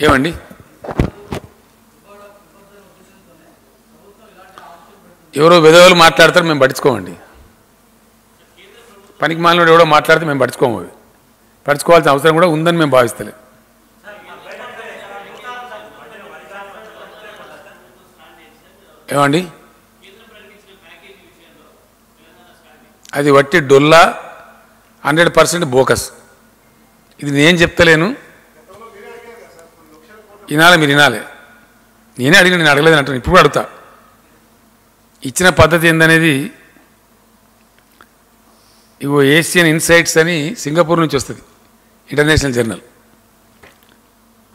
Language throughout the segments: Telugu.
ఏమండి? ఎవరో విధవలు మాట్లాడతారు మేము పట్టించుకోమండి. పనికి మాలినోడు ఎవడో మాట్లాడితే మేము పట్టించుకోము అవి. పట్టించుకోవాల్సిన అవసరం కూడా ఉందని మేము భావిస్తలేం. ఏమండి? అది వట్టి డొల్లా హండ్రెడ్ పర్సెంట్ బోకస్. ఇది నేను చెప్తలేను. వినాలి మీరు వినాలి నేనే అడిగిన నేను అడగలేదు అంటాను ఇప్పుడు అడుగుతా. ఇచ్చిన పద్ధతి ఏందనేది ఇగో ఏషియన్ ఇన్సైట్స్ అని సింగపూర్ నుంచి వస్తుంది international journal.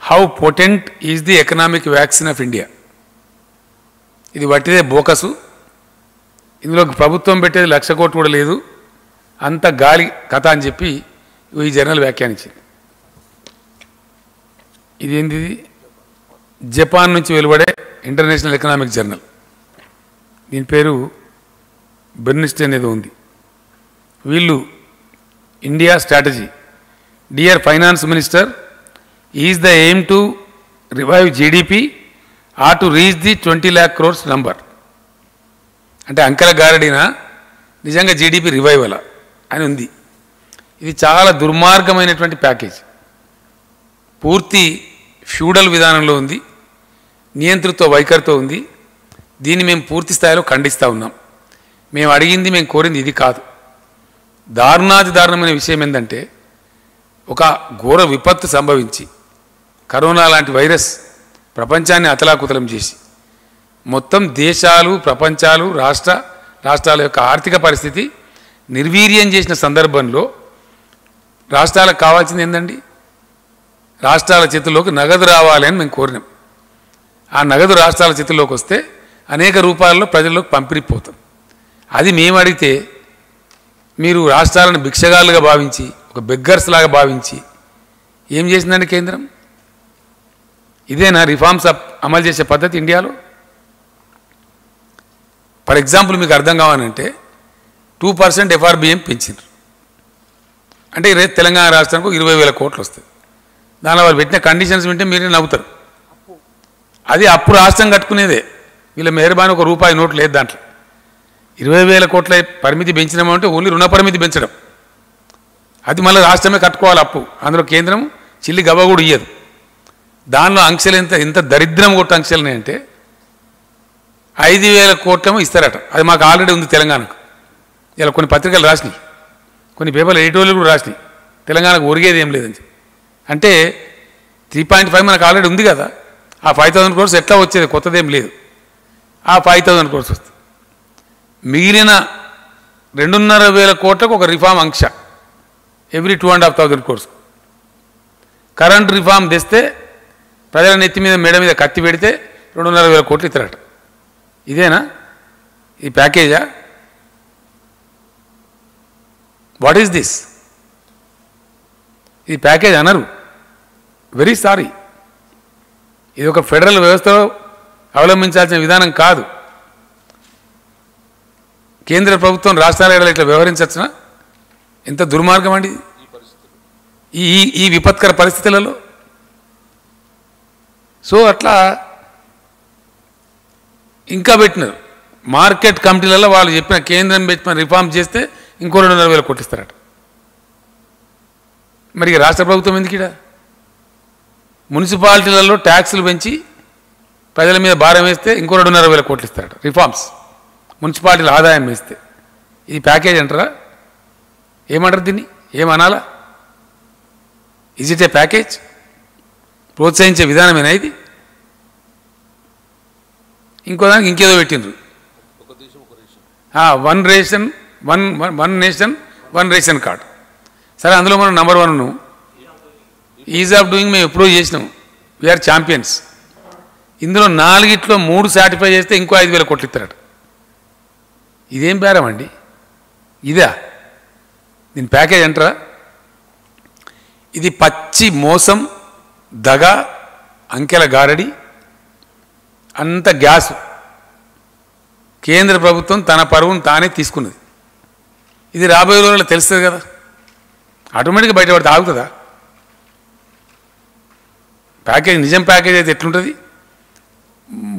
How potent is the economic vaccine of India ఇది వట్టిదే బోకసు. ఇందులో ప్రభుత్వం పెట్టేది లక్ష కోట్లు కూడా లేదు. అంత గాలి కథ అని చెప్పి ఈ జర్నల్ వ్యాఖ్యానించింది. ఇది ఏంది జపాన్ నుంచి వెలువడే ఇంటర్నేషనల్ ఎకనామిక్ జర్నల్ దీని పేరు బెర్నిస్ట్ అనేది ఉంది. వీళ్ళు India strategy dear finance minister is the aim to revive GDP or to reach the twenty lakh crores number అంటే అంకెల గారడిన? నిజంగా జీడిపి రివైవల్ అని ఉంది. ఇది చాలా దుర్మార్గమైనటువంటి ప్యాకేజ్. పూర్తి ఫ్యూడల్ విధానంలో ఉంది. నియంతృత్వ వైఖరితో ఉంది. దీన్ని మేము పూర్తి స్థాయిలో ఖండిస్తూ ఉన్నాం. మేము అడిగింది మేము కోరింది ఇది కాదు. దారుణాది దారుణమైన విషయం ఏంటంటే ఒక ఘోర విపత్తు సంభవించి కరోనా లాంటి వైరస్ ప్రపంచాన్ని అతలాకుతలం చేసి మొత్తం దేశాలు ప్రపంచాలు రాష్ట్ర రాష్ట్రాల యొక్క ఆర్థిక పరిస్థితి నిర్వీర్యం చేసిన సందర్భంలో రాష్ట్రాలకు కావాల్సింది ఏంటండి రాష్ట్రాల చేతుల్లోకి నగదు రావాలి అని మేము కోరినాం. ఆ నగదు రాష్ట్రాల చేతిలోకి వస్తే అనేక రూపాల్లో ప్రజల్లోకి పంపిణీపోతాం. అది మేము అడిగితే మీరు రాష్ట్రాలను భిక్షగాలుగా భావించి ఒక బెగ్గర్స్ లాగా భావించి ఏం చేసిందండి కేంద్రం? ఇదేనా రిఫార్మ్స్ అప్- అమలు చేసే పద్ధతి ఇండియాలో? ఫర్ ఎగ్జాంపుల్ మీకు అర్థం కావాలంటే టూ పర్సెంట్ ఎఫ్ఆర్బిఎం పెంచిండ్రు అంటే రేపు తెలంగాణ రాష్ట్రానికి ఇరవై వేల కోట్లు వస్తాయి. దానిలో వాళ్ళు పెట్టిన కండిషన్స్ వింటే మీరే నవ్వుతారు. అది అప్పుడు రాష్ట్రం కట్టుకునేదే. వీళ్ళ మెహర్బాని ఒక రూపాయి నోటు లేదు దాంట్లో. ఇరవై వేల కోట్ల పరిమితి పెంచినామంటే ఓన్లీ రుణ పరిమితి పెంచడం. అది మళ్ళీ రాష్ట్రమే కట్టుకోవాలి అప్పు. అందులో కేంద్రం చిల్లి గవ్వ కూడా ఇయ్యదు. దానిలో అంక్షలు ఎంత ఎంత దరిద్రం కొట్ట అంకెలు ఉన్నాయంటే ఐదు వేల కోట్లేమో ఇస్తారట. అది మాకు ఆల్రెడీ ఉంది తెలంగాణకు. ఇలా కొన్ని పత్రికలు రాసినాయి. కొన్ని పేపర్లు ఎడిటోర్లు కూడా రాసినాయి. తెలంగాణకు ఒరిగేది ఏం లేదని అంటే త్రీ పాయింట్ ఫైవ్ మనకు ఆల్రెడీ ఉంది కదా. ఆ ఫైవ్ థౌసండ్ క్రోర్స్ ఎట్లా వచ్చేది? కొత్తదేం లేదు. ఆ ఫైవ్ థౌసండ్ క్రోర్స్ వస్తుంది. మిగిలిన రెండున్నర వేల కోట్లకు ఒక reform అంక్ష every two and half thousand crores current reform తెస్తే ప్రజల నెత్తి మీద మెడ మీద కత్తి పెడితే రెండున్నర వేల కోట్లు ఇతరట ఇదేనా? ఈ ప్యాకేజా వాట్ ఈస్ దిస్ ఈ ప్యాకేజ్ అనరు. వెరీ సారీ ఇది ఒక ఫెడరల్ వ్యవస్థలో అవలంబించాల్సిన విధానం కాదు. కేంద్ర ప్రభుత్వం రాష్ట్రాల ఇట్లా వ్యవహరించచ్చునా? ఎంత దుర్మార్గం అండి. ఈ ఈ- విపత్కర పరిస్థితులలో. సో అట్లా ఇంకా పెట్టినారు. మార్కెట్ కమిటీలలో వాళ్ళు చెప్పిన కేంద్రం పెట్టిన రిఫార్మ్ చేస్తే ఇంకో రెండున్నర వేలు కొట్టిస్తారట. మరి రాష్ట్ర ప్రభుత్వం ఎందుకు ఈడ మున్సిపాలిటీలలో ట్యాక్సులు పెంచి ప్రజల మీద భారం వేస్తే ఇంకో రెండున్నర వేల కోట్లు ఇస్తారట. రిఫార్మ్స్. మున్సిపాలిటీల ఆదాయం వేస్తే. ఇది ప్యాకేజ్ అంటారా? ఏమంటారు దీన్ని? ఏమనాలా? ఇజ్ ఇట్ ఏ ప్యాకేజ్ ప్రోత్సహించే విధానమేనా ఇది? ఇంకో దానికి ఇంకేదో పెట్టిండ్రు. One ration. One one nation one ration card. సరే అందులో మనం నంబర్ వన్ ఉన్నాం ఈజ్ ఆఫ్ డూయింగ్ మేము ఎప్పుడో చేసినాం. వీఆర్ ఛాంపియన్స్ ఇందులో నాలుగిట్లో మూడు సాటిఫై చేస్తే ఇంకో ఐదు వేల కోట్లు ఇస్తారట ఇదేం బేరం అండి? ఇదా? దీని ప్యాకేజ్ అంటారా ఇది పచ్చి మోసం దగ అంకెల గారడి అంత గ్యాస్. కేంద్ర ప్రభుత్వం తన పరువును తానే తీసుకున్నది. ఇది రాబోయే రోజుల్లో తెలుస్తుంది కదా. ఆటోమేటిక్గా బయటపడితే ఆగుతుందా? ప్యాకేజ్ నిజం ప్యాకేజ్ అయితే ఎట్లుంటుంది?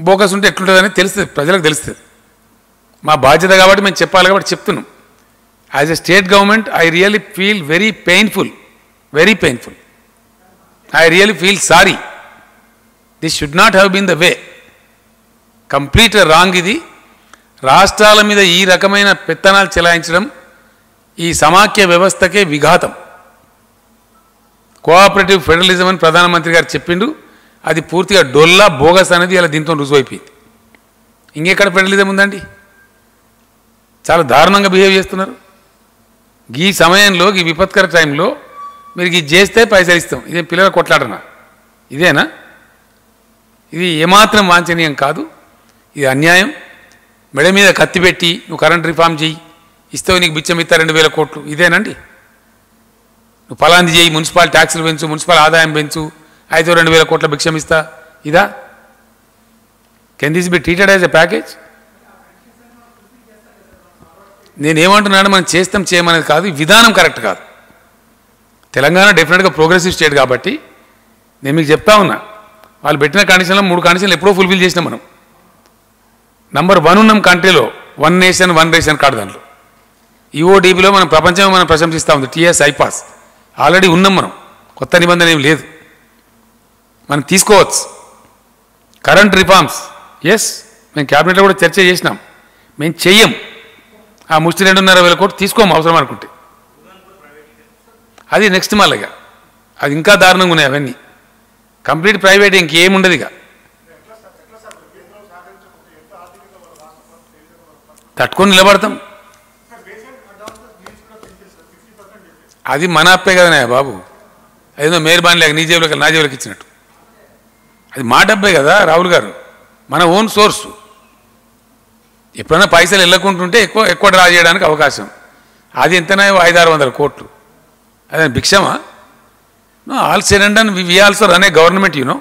బోకస్ ఉంటే ఎట్లుంటుంది అనేది తెలుస్తుంది ప్రజలకు తెలుస్తుంది. మా బాధ్యత కాబట్టి మేము చెప్పాలి కాబట్టి చెప్తున్నాం. As a state government I really feel very painful very painful I really feel sorry this should not have been the way complete wrong ఇది. రాష్ట్రాల మీద ఈ రకమైన పెత్తనాలు చెలాయించడం ఈ సమాఖ్య వ్యవస్థకే విఘాతం. కోఆపరేటివ్ ఫెడరలిజం అని ప్రధానమంత్రి గారు చెప్పిండు. అది పూర్తిగా డొల్లా బోగస్ అనేది ఇలా దీంతో రుజువైపోయింది. ఇంకెక్కడ ఫెడరలిజం ఉందండి? చాలా దారుణంగా బిహేవ్ చేస్తున్నారు. ఈ సమయంలో ఈ విపత్కర టైంలో మీరు ఇది చేస్తే పైసలు ఇస్తాం. ఇదే పిల్లల కొట్లాడనా? ఇదేనా? ఇది ఏమాత్రం వాంఛనీయం కాదు. ఇది అన్యాయం. మెడ మీద కత్తి పెట్టి నువ్వు కరెంట్ రిఫార్మ్ చెయ్యి ఇస్తావు నీకు బిచ్చం ఇస్తా రెండు వేల కోట్లు. ఇదేనండి? నువ్వు ఫలాంది చేయి మున్సిపల్ ట్యాక్సులు పెంచు మున్సిపల్ ఆదాయం పెంచు అయితే రెండు వేల కోట్ల భిక్షమిస్తా ఇదా? Can this be treated as a package నేనేమంటున్నాను మనం చేస్తాం చేయమనేది కాదు విధానం కరెక్ట్ కాదు. తెలంగాణ డెఫినెట్గా ప్రోగ్రెసివ్ స్టేట్ కాబట్టి నేను మీకు చెప్తా ఉన్నా. వాళ్ళు పెట్టిన కండిషన్లో మూడు కండిషన్లు ఎప్పుడో ఫుల్ఫిల్ చేసినాం మనం. నంబర్ వన్ ఉన్నాం కంట్రీలో one nation one ration card దాంట్లో. ఈఓడీపీలో మనం ప్రపంచం మనం ప్రశంసిస్తూ ఉంది టీఎస్ ఐపాస్ ఆల్రెడీ ఉన్నాం మనం. కొత్త నిబంధన ఏం లేదు. మనం తీసుకోవచ్చు. Current reforms. ఎస్ మేము క్యాబినెట్లో కూడా చర్చ చేసినాం. మేము చెయ్యం. ఆ ముష్టి రెండున్నర వేల కోట్లు తీసుకోము అవసరం అనుకుంటే. అది నెక్స్ట్ మళ్ళీ ఇక. అది ఇంకా దారుణంగా ఉన్నాయి అవన్నీ. కంప్లీట్ ప్రైవేట్ ఇంకేముండదు ఇక. తట్టుకొని నిలబడతాం. అది మన అప్పే కదా బాబు. అదేదో మేర్బాన్ లేక నీ జేబులోకి నా జేబులోకి ఇచ్చినట్టు. అది మా డబ్బే కదా రాహుల్ గారు. మన ఓన్ సోర్సు. ఎప్పుడైనా పైసలు వెళ్ళకుంటుంటే ఎక్కువ ఎక్కువ డ్రా చేయడానికి అవకాశం. అది ఎంతనాయో ఐదు ఆరు వందల కోట్లు. అదే భిక్షమా? No all said and we also run a government you know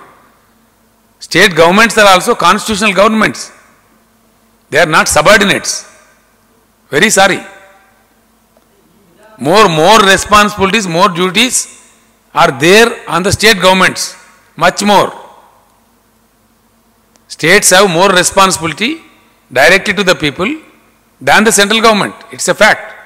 state governments are also constitutional governments they are not subordinates very sorry more more responsibilities more duties are there on the state governments. Much more. States have more responsibility directly to the people than the central government. It's a fact